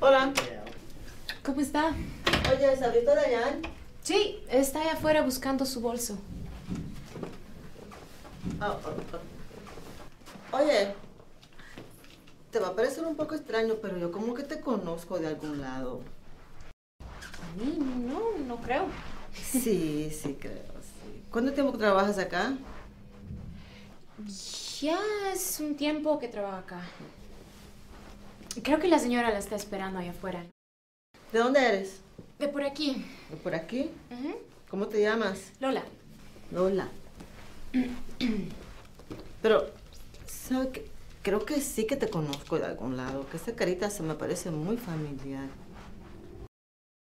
Hola. ¿Cómo está? Oye, ¿sabiste Dayan? Sí, está allá afuera buscando su bolso. Ah. Oye, te va a parecer un poco extraño, pero yo como que te conozco de algún lado. A mí no, no creo. Sí, sí creo, sí. ¿Cuánto tiempo trabajas acá? Ya es un tiempo que trabajo acá. Creo que la señora la está esperando allá afuera. ¿De dónde eres? De por aquí. ¿De por aquí? ¿Cómo te llamas? Lola. Lola. Pero, ¿sabes qué? Creo que sí que te conozco de algún lado, que esa carita se me parece muy familiar.